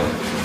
Hey!